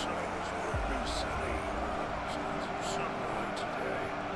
times were recently. of sunlight today.